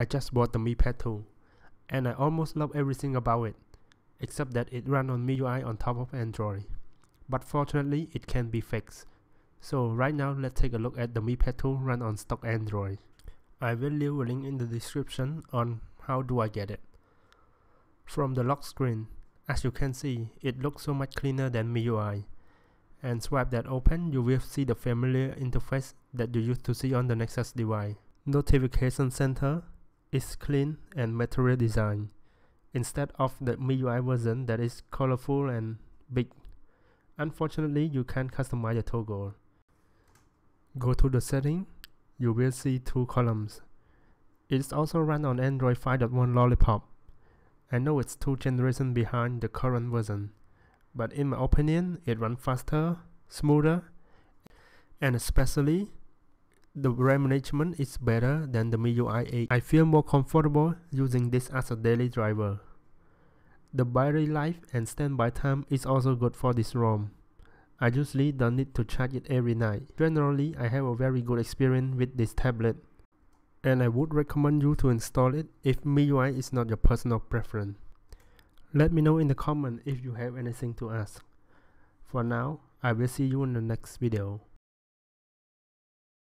I just bought the MiPad 2 and I almost love everything about it except that it runs on MIUI on top of Android. But fortunately it can be fixed. So right now let's take a look at the MiPad 2 run on stock Android. I will leave a link in the description on how do I get it. From the lock screen, as you can see, it looks so much cleaner than MIUI. And swipe that open, you will see the familiar interface that you used to see on the Nexus device. Notification center is clean and material design, instead of the MIUI version that is colorful and big. Unfortunately, you can't customize the toggle. Go to the setting, you will see two columns. It's also run on Android 5.1 Lollipop. I know it's two generations behind the current version, but in my opinion, it runs faster, smoother, and especially the RAM management is better than the MIUI 8. I feel more comfortable using this as a daily driver. The battery life and standby time is also good for this ROM. I usually don't need to charge it every night. Generally, I have a very good experience with this tablet. And I would recommend you to install it if MIUI is not your personal preference. Let me know in the comment if you have anything to ask. For now, I will see you in the next video.